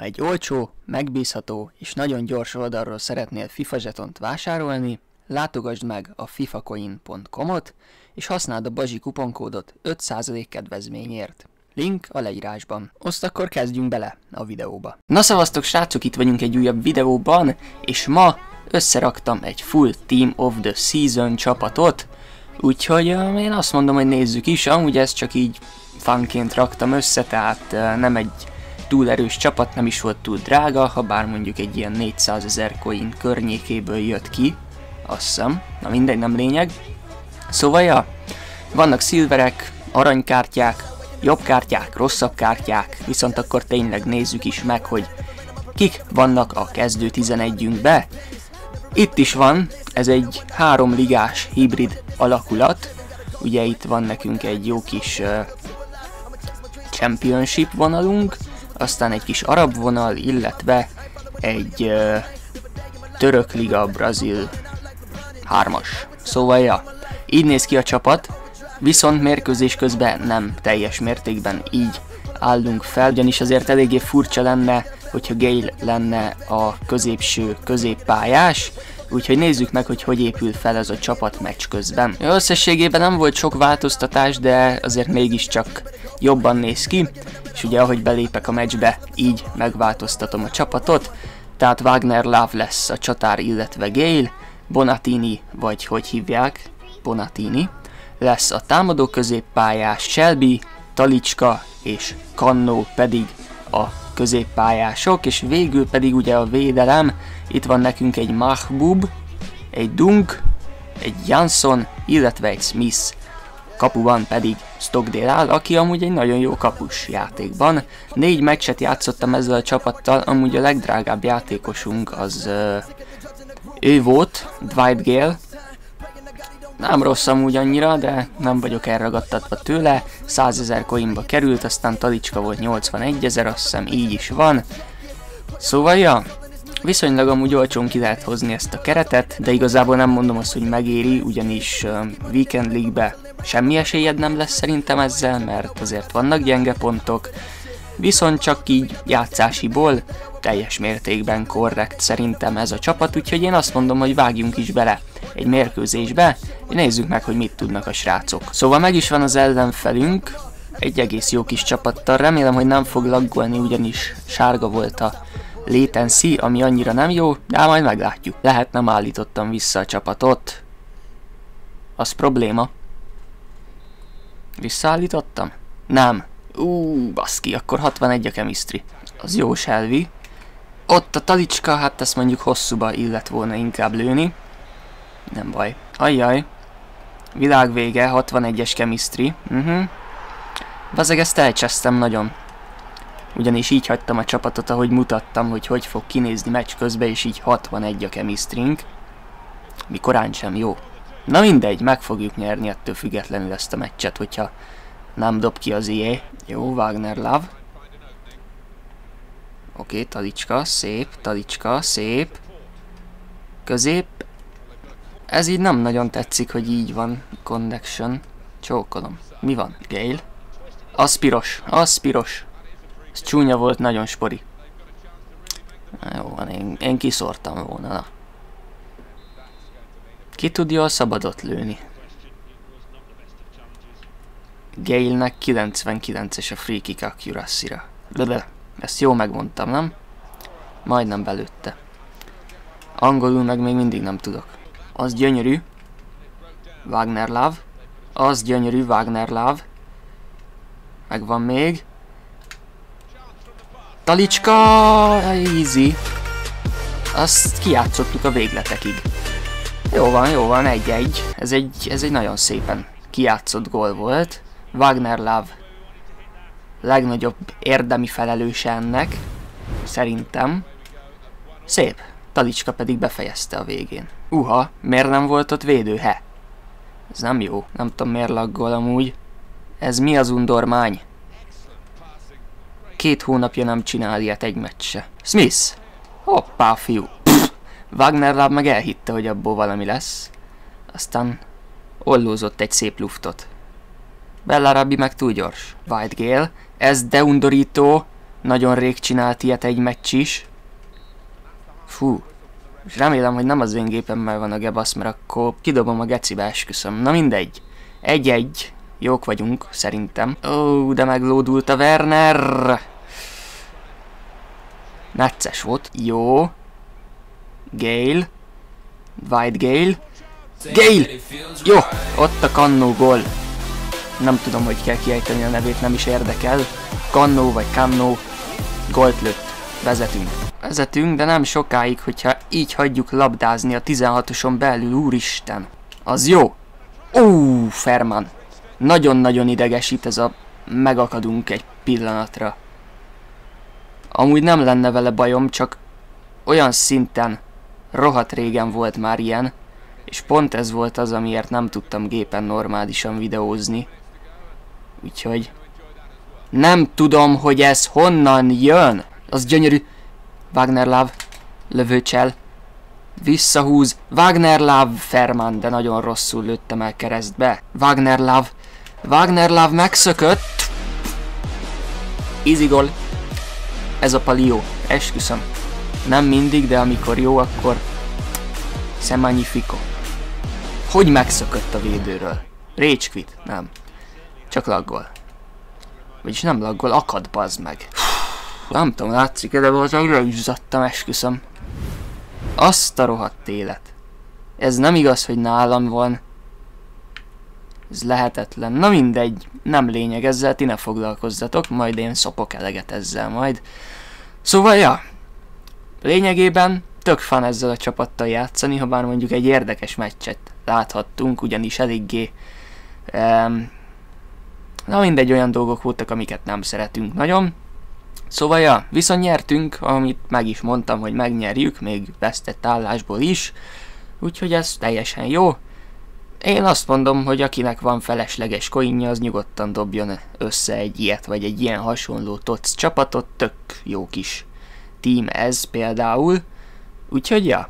Ha egy olcsó, megbízható és nagyon gyors oldalról szeretnél FIFA zsetont vásárolni, látogasd meg a fifacoin.com-ot és használd a bazsi kuponkódot 5% kedvezményért. Link a leírásban. Azt akkor kezdjünk bele a videóba. Na szavaztok srácok, itt vagyunk egy újabb videóban, és ma összeraktam egy full Team of the Season csapatot, úgyhogy uh, én azt mondom, hogy nézzük is, amúgy ezt csak így fanként raktam össze, tehát nem egy túl erős csapat, nem is volt túl drága, ha bár mondjuk egy ilyen 400 ezer coin környékéből jött ki, azt hiszem, na mindegy, nem lényeg. Szóval ja, vannak szilverek, aranykártyák, jobb kártyák, rosszabb kártyák, viszont akkor tényleg nézzük is meg, hogy kik vannak a kezdő 11-ünkbe. Itt is van, ez egy három ligás hibrid alakulat, ugye itt van nekünk egy jó kis uh, championship vonalunk, aztán egy kis arab vonal, illetve egy uh, török liga brazil hármas. Szóval ja, így néz ki a csapat, viszont mérkőzés közben nem teljes mértékben így állunk fel, ugyanis azért eléggé furcsa lenne, hogyha Gale lenne a középső középpályás, úgyhogy nézzük meg, hogy hogy épül fel ez a csapat meccs közben. Összességében nem volt sok változtatás, de azért mégiscsak jobban néz ki, és ugye ahogy belépek a meccsbe, így megváltoztatom a csapatot, tehát Wagner Love lesz a csatár, illetve Gale, Bonatini, vagy hogy hívják, Bonatini, lesz a támadó középpályás, Shelby, Talicska és Kannó pedig a középpályások, és végül pedig ugye a védelem, itt van nekünk egy Mahbub, egy Dunk, egy Jansson, illetve egy Smith. Kapuban pedig Stockdale áll, aki amúgy egy nagyon jó kapus játékban. Négy meccset játszottam ezzel a csapattal, amúgy a legdrágább játékosunk az ő volt, Dwight Gale. Nem rossz amúgy annyira, de nem vagyok elragadtatva tőle. 100 ezer coinba került, aztán Talicska volt 81 ezer, azt hiszem így is van. Szóval ja, Viszonylag amúgy olcsón ki lehet hozni ezt a keretet, de igazából nem mondom azt, hogy megéri, ugyanis uh, Weekend League-be semmi esélyed nem lesz szerintem ezzel, mert azért vannak gyenge pontok, viszont csak így játszásiból teljes mértékben korrekt szerintem ez a csapat, úgyhogy én azt mondom, hogy vágjunk is bele egy mérkőzésbe, és nézzük meg, hogy mit tudnak a srácok. Szóval meg is van az ellenfelünk, egy egész jó kis csapattal, remélem, hogy nem fog laggolni, ugyanis sárga volt a latency, ami annyira nem jó, de majd meglátjuk. Lehet nem állítottam vissza a csapatot. Az probléma. Visszaállítottam? Nem. Ú, baszki, akkor 61 a chemistry. Az jó Shelby. Ott a talicska, hát ezt mondjuk hosszúba illet volna inkább lőni. Nem baj. Ajjaj. Világ vége, 61-es chemistry. Uh -huh. Bazeg, ezt elcsesztem nagyon. Ugyanis így hagytam a csapatot, ahogy mutattam, hogy hogy fog kinézni meccs közben, és így 61 a chemistry Mi korán sem jó. Na mindegy, meg fogjuk nyerni ettől függetlenül ezt a meccset, hogyha nem dob ki az IE. Jó, Wagner Love. Oké, okay, talicska, szép, talicska, szép. Közép. Ez így nem nagyon tetszik, hogy így van. Connection. Csókolom. Mi van? Gale? Az piros, az piros. Ez csúnya volt, nagyon spori. Na, jó van, én, én kiszortam volna, na. Ki tudja a szabadot lőni? Gale-nek 99-es a free kick accuracy-ra. Ezt jó megmondtam, nem? Majdnem belőtte. Angolul meg még mindig nem tudok. Az gyönyörű. Wagner Love. Az gyönyörű Wagner Love. Megvan még. Talicska! Easy. Azt kijátszottuk a végletekig. Jó van, jó van, egy-egy. Ez egy, ez egy nagyon szépen kijátszott gól volt. Wagner Love legnagyobb érdemi felelőse ennek, szerintem. Szép. Talicska pedig befejezte a végén. Uha, miért nem volt ott védő? He. Ez nem jó. Nem tudom miért laggol amúgy. Ez mi az undormány? Két hónapja nem csinál ilyet egy meccse. Smith! Hoppá, fiú! Pff, Wagner láb meg elhitte, hogy abból valami lesz. Aztán ollózott egy szép luftot. Bella Rabbi meg túl gyors. White Gale, ez de undorító. Nagyon rég csinált ilyet egy meccs is. Fú. És remélem, hogy nem az én gépemmel van a gebasz, mert akkor kidobom a gecibe, esküszöm. Na mindegy. Egy-egy. Jók vagyunk, szerintem. Ó, de meglódult a Werner. Necces volt. Jó. Gale. White Gale. Gale! Jó, ott a kannó gól. Nem tudom, hogy kell kiejteni a nevét, nem is érdekel. Kannó vagy Kannó. Gólt lőtt. Vezetünk. Vezetünk, de nem sokáig, hogyha így hagyjuk labdázni a 16-oson belül, úristen. Az jó. Ó, Ferman. Nagyon-nagyon idegesít ez a megakadunk egy pillanatra. Amúgy nem lenne vele bajom, csak olyan szinten rohadt régen volt már ilyen, és pont ez volt az, amiért nem tudtam gépen normálisan videózni. Úgyhogy nem tudom, hogy ez honnan jön. Az gyönyörű. Wagner Love. Lövőcsel. Visszahúz. Wagner Love Ferman, de nagyon rosszul lőttem el keresztbe. Wagner Love. Wagner Love megszökött. Easy. Ez a palió. Esküszöm. Nem mindig, de amikor jó, akkor... C'est magnifico. Hogy megszökött a védőről? Rage? Nem. Csak laggol. Vagyis nem laggol, akad bazd meg. Nem tudom, látszik de valószínűleg rögzattam, esküszöm. Azt a rohadt élet. Ez nem igaz, hogy nálam van. Ez lehetetlen. Na mindegy, nem lényeg ezzel, ti ne foglalkozzatok, majd én szopok eleget ezzel majd. Szóval, ja, lényegében tök fan ezzel a csapattal játszani, ha bár mondjuk egy érdekes meccset láthattunk, ugyanis eléggé um, na mindegy, olyan dolgok voltak, amiket nem szeretünk nagyon. Szóval ja, viszont nyertünk, amit meg is mondtam, hogy megnyerjük, még vesztett állásból is, úgyhogy ez teljesen jó. Én azt mondom, hogy akinek van felesleges coinja, az nyugodtan dobjon össze egy ilyet, vagy egy ilyen hasonló TOC csapatot, tök jó kis team ez például. Úgyhogy ja,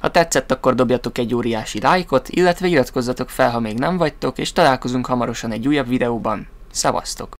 ha tetszett, akkor dobjatok egy óriási lájkot, illetve iratkozzatok fel, ha még nem vagytok, és találkozunk hamarosan egy újabb videóban. Szevasztok!